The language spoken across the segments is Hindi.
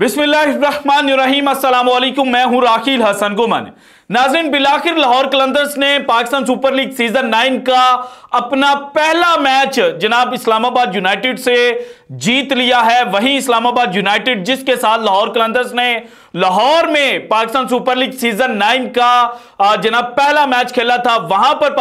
बिस्मिल्लाहिर्रहमानिर्रहीम अस्सलाम मैं हूँ राखील हसन गुमन। नाजरीन बिलाखिर लाहौर कलंदर्स ने Pakistan super league season nine का अपना पहला मैच जनाब इस्लामाबाद यूनाइटेड से जीत लिया है। वहीं इस्लामाबाद यूनाइटेड, जिसके साथ लाहौर कलंदर्स ने लाहौर में Pakistan super league season nine का जनाब पहला मैच खेला था। वहाँ पर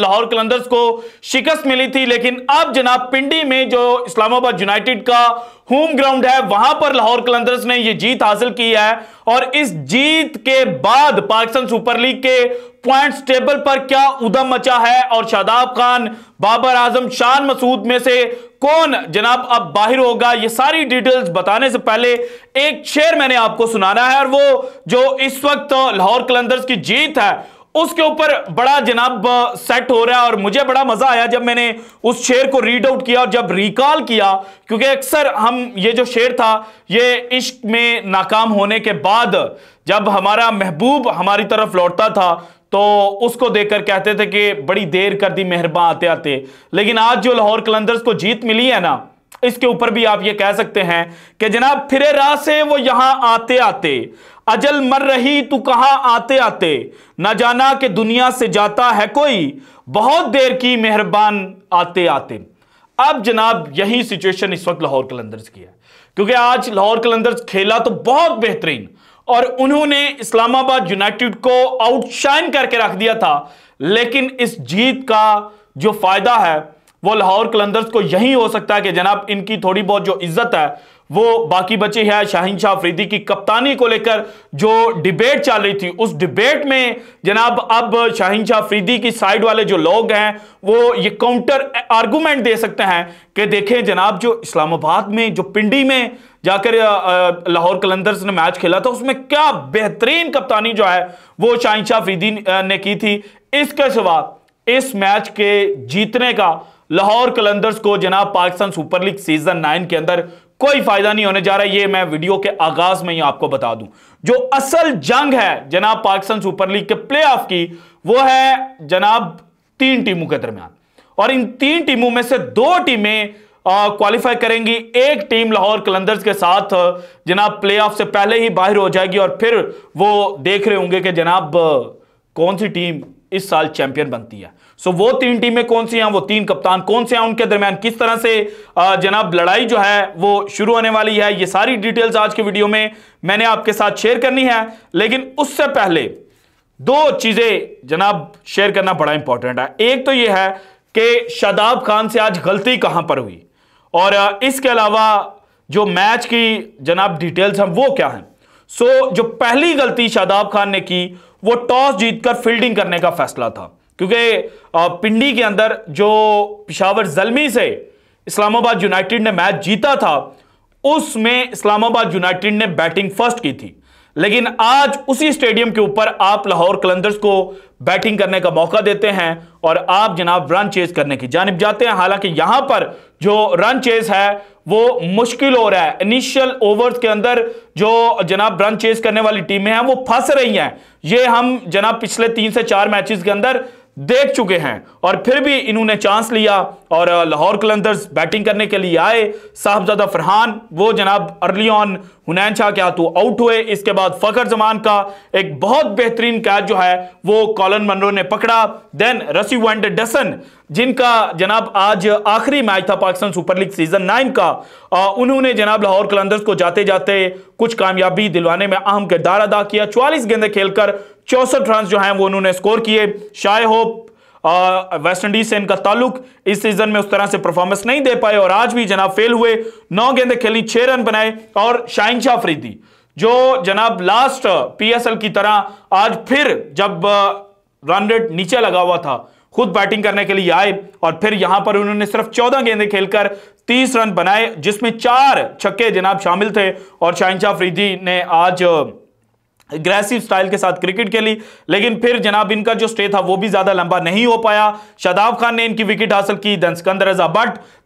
लाहौर कलंदर्स को शिकस्त मिली थी, लेकिन अब जनाब पिंडी में जो इस्लामाबाद यूनाइटेड का होम ग्राउंड है, वहाँ पर लाहौर कलंदर्स ने यह जीत हासिल की है। और इस जीत के बाद पाकिस्तान सुपर लीग के पॉइंट्स टेबल पर क्या उदम मचा है? और शादाब खान, बाबर आज़म, शान मसूद में से कौन जनाब अब बाहर होगा? ये सारी डिटेल्स बताने से पहले एक शेर मैंने आपको सुनाना है, और वो जो इस वक्त लाहौर कलंदर्स की जीत है उसके ऊपर बड़ा जनाब सेट हो रहा है और मुझे बड़ा मज़ा आया जब मैंने उस शेर को रीड आउट किया और जब रिकॉल किया, क्योंकि अक्सर हम, ये जो शेर था, ये इश्क में नाकाम होने के बाद जब हमारा महबूब हमारी तरफ़ लौटता था तो उसको देखकर कहते थे कि बड़ी देर कर दी मेहरबान आते आते लेकिन आज जो लाहौर कलंदर्स को जीत मिली है ना, इसके ऊपर भी आप ये कह सकते हैं कि जनाब, फिरे राह से वो यहाँ आते आते अजल मर रही, तू कहाँ आते आते? न जाना कि दुनिया से जाता है कोई, बहुत देर की मेहरबान आते आते। अब जनाब, यही सिचुएशन इस वक्त लाहौर कलंदर्स की है। क्योंकि आज लाहौर कलंदर्स खेला तो बहुत बेहतरीन, और उन्होंने इस्लामाबाद यूनाइटेड को आउटशाइन करके रख दिया था। लेकिन इस जीत का जो फ़ायदा है, वो लाहौर कलंदर्स को यही हो सकता है कि जनाब, इनकी थोड़ी बहुत जो इज़्ज़त है वो बाकी बचे है शाहीन शाह अफरीदी की कप्तानी को लेकर जो डिबेट चल रही थी। उस डिबेट में जनाब अब शाहीन शाह अफरीदी की साइड वाले जो लोग हैं, वो ये काउंटर आर्गूमेंट दे सकते हैं कि देखें जनाब जो इस्लामाबाद में, जो पिंडी में जाकर लाहौर कलंदर्स ने मैच खेला था, उसमें क्या बेहतरीन कप्तानी जो है, वो शाहीन शाह अफरीदी ने की थी। इसके सिवा इस मैच के जीतने का लाहौर कलंदर्स को जनाब Pakistan super league season nine के अंदर कोई फ़ायदा नहीं होने जा रहा ये मैं वीडियो के आगाज़ में ही आपको बता दूँ। जो असल जंग है जनाब पाकिस्तान सुपर लीग के प्ले ऑफ़ की, वो है जनाब तीन टीमों के दरमियान। और इन तीन टीमों में से दो टीमें क्वालिफाई करेंगी। एक टीम लाहौर कलंदर्स के साथ, जनाब प्ले ऑफ़ से पहले ही बाहर हो जाएगी। और फिर वो देख रहे होंगे कि जनाब, कौन सी टीम इस साल चैंपियन बनती है। सो वो तीन टीमें कौन सी हैं? वो तीन कप्तान कौन से हैं उनके दरमियान? किस तरह से जनाब लड़ाई जो है, वो शुरू होने वाली है? ये सारी डिटेल्स आज के वीडियो में मैंने आपके साथ शेयर करनी है। लेकिन उससे पहले दो चीज़ें जनाब शेयर करना बड़ा इंपॉर्टेंट है। एक तो यह है कि शादाब खान से आज गलती कहाँ पर हुई? और इसके अलावा जो मैच की जनाब डिटेल्स हैं, वो क्या हैं? सो जो पहली गलती शादाब खान ने की वो टॉस जीतकर फील्डिंग करने का फैसला था। क्योंकि पिंडी के अंदर जो पिशावर जलमी से इस्लामाबाद यूनाइटेड ने मैच जीता था, उसमें इस्लामाबाद यूनाइटेड ने बैटिंग फ़र्स्ट की थी। लेकिन आज उसी स्टेडियम के ऊपर आप लाहौर कलंदर्स को बैटिंग करने का मौका देते हैं और आप जनाब रन चेज करने की। जानब जाते हैं, हालाँकि यहाँ पर जो रन चेज है, वो मुश्किल हो रहा है। इनिशियल ओवर्स के अंदर जो जनाब रन चेज करने वाली टीमें हैं, वो फंस रही हैं। ये हम जनाब पिछले तीन से चार मैचेस के अंदर देख चुके हैं और फिर भी इन्होंने चांस लिया। और लाहौर कलंदर्स बैटिंग करने के लिए आए। साहबजादा फरहान वो जनाब अर्ली ऑन हुनैन शाह के हाथों आउट हुए। इसके बाद फखर जमान का एक बहुत बेहतरीन कैच जो है वो कॉलन मनरो ने पकड़ा। देन रसी वेंड डसन जिनका जनाब आज आखिरी मैच था Pakistan super league season nine का। आ, उन्होंने जनाब लाहौर कलंदर्स को जाते जाते कुछ कामयाबी दिलवाने में अहम किरदार अदा किया। चौवालीस गेंदे खेलकर चौसठ रन जो हैं वो उन्होंने स्कोर किए। शाय होप वेस्ट इंडीज से इनका ताल्लुक इस सीज़न में उस तरह से परफॉर्मेंस नहीं दे पाए और आज भी जनाब फेल हुए। नौ गेंदे खेली, छह रन बनाए और शाइन शाह अफरीदी जो जनाब लास्ट पीएसएल की तरह आज फिर जब रन रेट नीचे लगा हुआ था, खुद बैटिंग करने के लिए आए और फिर यहाँ पर उन्होंने सिर्फ़ चौदह गेंदे खेलकर तीस रन बनाए, जिसमें चार छक्के जनाब शामिल थे और शाहिन शाह अफरीदी ने आज एग्रेसिव स्टाइल के साथ क्रिकेट खेली, लेकिन फिर जनाब इनका जो स्टे था, वो भी ज़्यादा लंबा नहीं हो पाया। शदाब खान ने इनकी विकेट हासिल की दन सिकंदर रजा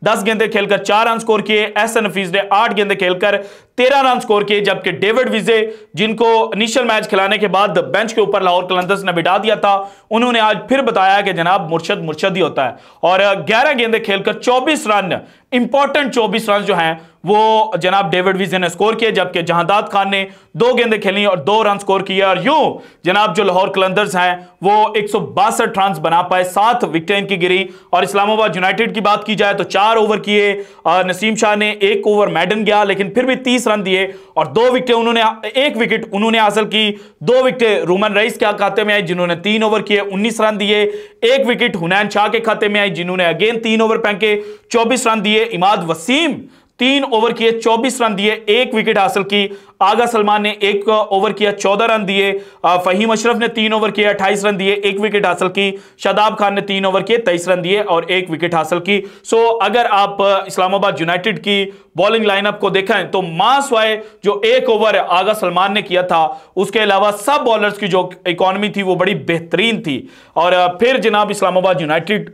दस गेंदे खेलकर चार रन स्कोर किए। एस एन हफीज ने आठ गेंदे खेलकर तेरह रन स्कोर किए, जबकि डेविड विजे, जिनको इनिशियल मैच खिलाने के बाद बेंच के ऊपर लाहौर कलंदर्स ने बिठा दिया था, उन्होंने आज फिर बताया कि जनाब मुर्शद मुर्शद ही होता है। और 11 गेंदे खेलकर 24 रन इंपॉर्टेंट 24 रन जो हैं, वो जनाब डेविड विजन ने स्कोर किए, जबकि जहादात खान ने दो गेंदें खेली और दो रन स्कोर किए। और यूँ जनाब जो लाहौर कलंदर्स हैं, वो एक सौ बासठ रन बना पाए, सात विकेटें इनकी गिरी। और इस्लामाबाद यूनाइटेड की बात की जाए तो चार ओवर किए नसीम शाह ने एक ओवर मैडन गया, लेकिन फिर भी तीस रन दिए और दो विकेटें उन्होंने, एक विकेट उन्होंने हासिल की। दो विकेटें रोमन रईस के खाते में आई, जिन्होंने तीन ओवर किए, उन्नीस रन दिए। एक विकेट हुनैन शाह के खाते में आई, जिन्होंने अगेन तीन ओवर फेंके, चौबीस रन दिए। इमाद वसीम तीन ओवर किए 24 रन दिए, एक विकेट हासिल की। आगा सलमान ने एक ओवर किया 14 रन दिए। फहीम अशरफ ने तीन ओवर किए 28 रन दिए, एक विकेट हासिल की। शादाब खान ने तीन ओवर किए 23 रन दिए और एक विकेट हासिल की। सो अगर आप इस्लामाबाद यूनाइटेड की बॉलिंग लाइनअप को देखें तो मास वाय जो एक ओवर आगा सलमान ने किया था, उसके अलावा सब बॉलर्स की जो इकॉनमी थी, वो बड़ी बेहतरीन थी। और फिर जनाब इस्लामाबाद यूनाइटेड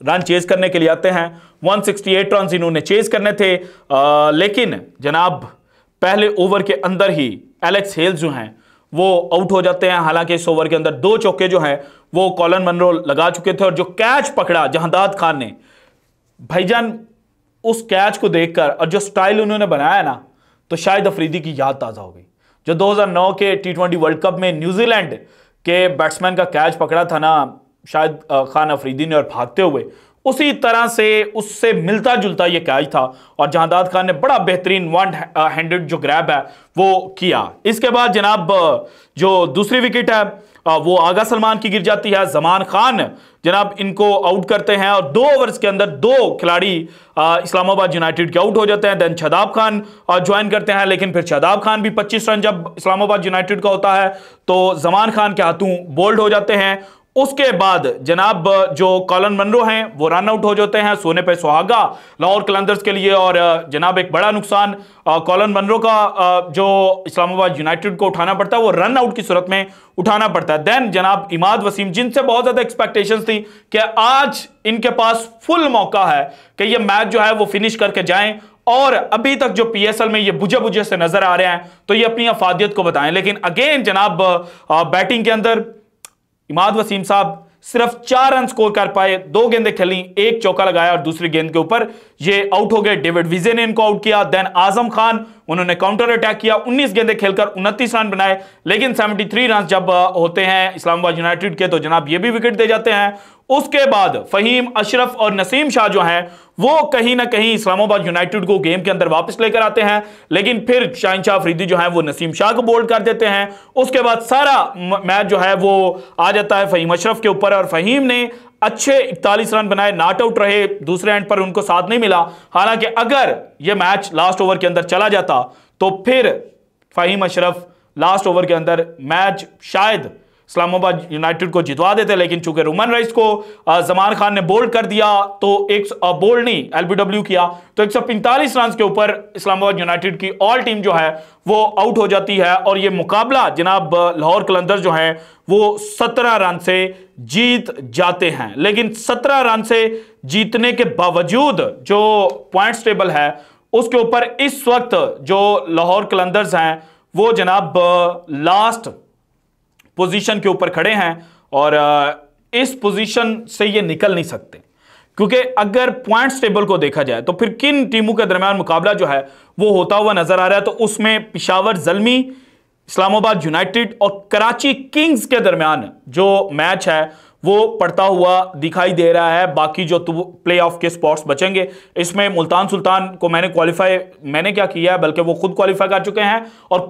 रन चेज करने के लिए आते हैं। 168 रन इन्होंने चेज करने थे। आ, लेकिन जनाब पहले ओवर के अंदर ही एलेक्स हेल्स जो हैं वो आउट हो जाते हैं। हालाँकि इस ओवर के अंदर दो चौके जो हैं वो कॉलन मनरो लगा चुके थे और जो कैच पकड़ा जहांदाद खान ने। भाईजान उस कैच को देखकर और जो स्टाइल उन्होंने बनाया ना तो शायद अफरीदी की याद ताज़ा हो गई। जो 2009 के टी वर्ल्ड कप में न्यूजीलैंड के बैट्समैन का कैच पकड़ा था ना शायद खान अफरीदी ने और भागते हुए, उसी तरह से उससे मिलता जुलता ये कैच था और जहादाद खान ने बड़ा बेहतरीन वन हैंडेड जो ग्रैब है, वो किया। इसके बाद जनाब जो दूसरी विकेट है वो आगा सलमान की गिर जाती है, जमान खान। जनाब, इनको आउट करते हैं और दो ओवर्स के अंदर दो खिलाड़ी इस्लामाबाद यूनाइटेड के आउट हो जाते हैं देन शदाब खान ज्वाइन करते हैं। लेकिन फिर शदाब खान भी 25 रन जब इस्लामाबाद यूनाइटेड का होता है तो जमान खान के हाथों बोल्ड हो जाते हैं उसके बाद जनाब, जो कॉलन मनरो हैं, वो रन आउट हो जाते हैं, सोने पे सुहागा, लाहौर कलंदर्स के लिए और, जनाब, एक बड़ा नुकसान कॉलन मनरो का जो इस्लामाबाद यूनाइटेड को उठाना पड़ता है, वो रन आउट की सूरत में उठाना पड़ता है। देन जनाब, इमाद वसीम, जिनसे बहुत ज़्यादा एक्सपेक्टेशंस थी कि आज इनके पास फुल मौका है कि ये मैच जो है, वो फिनिश करके जाएँ और अभी तक जो पीएसएल में ये बुझे बुझे से नज़र आ रहे हैं तो ये अपनी अफादियत को बताएँ। लेकिन अगेन जनाब बैटिंग के अंदर इमाद वसीम साहब सिर्फ़ चार रन स्कोर कर पाए, दो गेंदें खेली, एक चौका लगाया और दूसरी गेंद के ऊपर ये आउट हो गए। डेविड विजे ने इनको आउट किया देन आज़म खान, उन्होंने काउंटर अटैक किया 19 गेंदें खेलकर 29 रन बनाए। लेकिन 73 रन जब होते हैं इस्लामाबाद यूनाइटेड के तो जनाब ये भी विकेट दे जाते हैं। उसके बाद फहीम, अशरफ और नसीम शाह जो हैं, वो कहीं ना कहीं इस्लामाबाद यूनाइटेड को गेम के अंदर वापस लेकर आते हैं। लेकिन फिर शाहिन शाह जो है, वो नसीम शाह को बोल्ड कर देते हैं। उसके बाद सारा मैच जो है, वो आ जाता है फहीम, अशरफ के ऊपर। और फहीम ने अच्छे इकतालीस रन बनाए नॉट आउट रहे। दूसरे एंड पर उनको साथ नहीं मिला। हालाँकि अगर यह मैच लास्ट ओवर के अंदर चला जाता तो फिर फहीम, अशरफ लास्ट ओवर के अंदर मैच शायद इस्लामाबाद यूनाइटेड को जितवा देते, लेकिन चूँकि रोमन राइस को जमान खान ने बोल्ड कर दिया तो एक बोल्ड नहीं एलबीडब्ल्यू किया। तो 145 रन के ऊपर इस्लामाबाद यूनाइटेड की ऑल टीम जो है, वो आउट हो जाती है, और ये मुकाबला जनाब लाहौर कलंदर जो है, वो 17 रन से जीत जाते हैं। लेकिन 17 रन से जीतने के बावजूद जो पॉइंट्स टेबल है, उसके ऊपर इस वक्त जो लाहौर कलंदर्स हैं, वो जनाब लास्ट पोजीशन के ऊपर खड़े हैं और इस पोजीशन से ये निकल नहीं सकते। क्योंकि अगर पॉइंट्स टेबल को देखा जाए तो फिर किन टीमों के दरमियान मुकाबला जो है, वो होता हुआ नज़र आ रहा है? तो उसमें पिशावर, जलमी, इस्लामाबाद यूनाइटेड और कराची किंग्स के दरमियान जो मैच है वो पड़ता हुआ दिखाई दे रहा है। बाकी जो प्ले ऑफ़ के स्पॉट्स बचेंगे, इसमें मुल्तान सुल्तान को मैंने क्वालिफाई मैंने क्या किया है? बल्कि वो खुद क्वालिफाई कर चुके हैं और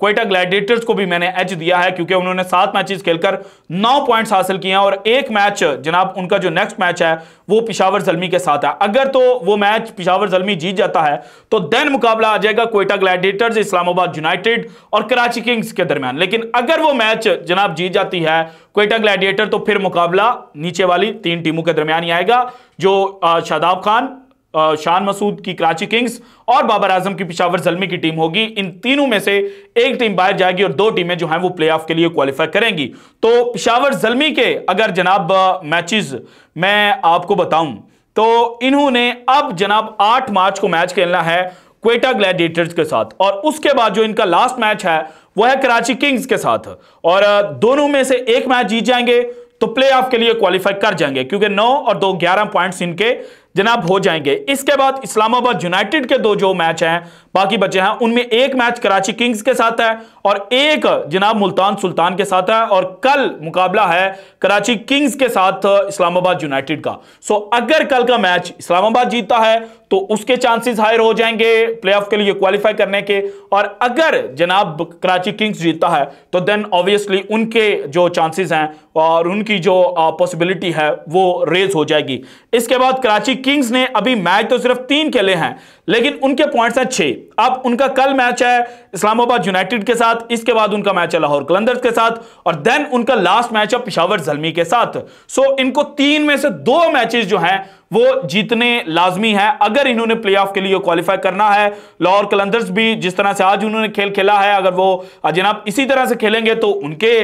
कोयटा ग्लैडिएटर्स को भी मैंने एच दिया है, क्योंकि उन्होंने सात मैचेस खेलकर नौ पॉइंट्स हासिल किए हैं और एक मैच जनाब, उनका जो नेक्स्ट मैच है, वो पिशावर जलमी के साथ है। अगर तो वो मैच पिशावर जलमी जीत जाता है तो देन मुकाबला आ जाएगा कोयटा ग्लैडिएटर्स इस्लामाबाद यूनाइटेड और कराची किंग्स के दरमियान। लेकिन अगर वो मैच जनाब जीत जाती है कोयटा ग्लैडिएटर तो फिर मुकाबला नीचे वाली तीन टीमों के दरमियान ही आएगा, जो शादाब खान शान मसूद की कराची किंग्स और बाबर आज़म की पिशावर जलमी की टीम होगी। इन तीनों में से एक टीम बाहर जाएगी और दो टीमें जो हैं वो प्लेऑफ के लिए क्वालिफाई करेंगी। तो पिशावर जलमी के अगर जनाब मैचेस मैं आपको बताऊँ तो इन्होंने अब जनाब आठ मार्च को मैच खेलना है क्वेटा ग्लैडिएटर्स के साथ और उसके बाद जो इनका लास्ट मैच है, वो है कराची किंग्स के साथ और दोनों में से एक मैच जीत जाएँगे। तो प्ले ऑफ़ के लिए क्वालिफाई कर जाएँगे, क्योंकि नौ और दो ग्यारह पॉइंट्स इनके जनाब हो जाएँगे। इसके बाद इस्लामाबाद यूनाइटेड के दो जो मैच हैं, बाकी बचे हैं, उनमें एक मैच कराची किंग्स के साथ है और एक जनाब मुल्तान सुल्तान के साथ है और कल मुकाबला है कराची किंग्स के साथ इस्लामाबाद यूनाइटेड का। सो अगर कल का मैच इस्लामाबाद जीतता है तो उसके चांसेस हायर हो जाएँगे प्लेऑफ के लिए क्वालिफाई करने के। और अगर जनाब कराची किंग्स जीतता है तो देन ऑब्वियसली उनके जो चांसेस हैं और उनकी जो पॉसिबिलिटी है, वो रेज हो जाएगी। इसके बाद कराची किंग्स ने अभी मैच तो सिर्फ़ तीन खेले हैं, लेकिन उनके पॉइंट्स हैं छह। अब उनका कल मैच है इस्लामाबाद यूनाइटेड के साथ, इसके बाद उनका मैच है लाहौर कलंदर्स के साथ, और देन उनका लास्ट मैच है पिशावर जलमी के साथ। सो इनको तीन में से दो मैचेस जो हैं वो जीतने लाजमी है। अगर इन्होंने प्लेऑफ के लिए क्वालिफाई करना है, लाहौर कलंदर्स भी जिस तरह से आज उन्होंने खेल खेला है, अगर वो जनाब, इसी तरह से खेलेंगे तो उनके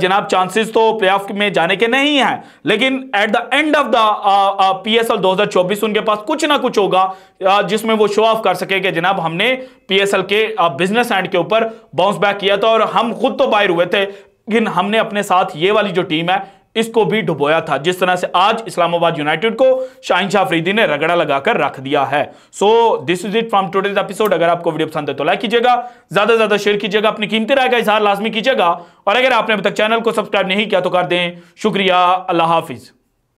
जनाब चांसेस तो प्लेऑफ में जाने के नहीं है। लेकिन at the end of the PSL 2024 उनके पास कुछ ना कुछ होगा जिसमें वो शो ऑफ़ कर सके कि जनाब, हमने पीएसएल के बिज़नेस एंड के ऊपर बाउंस बैक किया था और हम खुद तो बाहर हुए थे। लेकिन हमने अपने साथ ये वाली जो टीम है इसको भी डुबोया था। जिस तरह से आज इस्लामाबाद यूनाइटेड को शाहिन शाह अफरीदी ने रगड़ा लगाकर रख दिया है। So this is it from today's episode अगर आपको वीडियो पसंद है तो लाइक कीजिएगा, ज़्यादा से ज़्यादा शेयर कीजिएगा, अपनी कीमती राय का इजहार लाजमी कीजिएगा। और अगर आपने अभी तक चैनल को सब्सक्राइब नहीं किया तो कर दें। शुक्रिया, अल्लाह हाफिज़।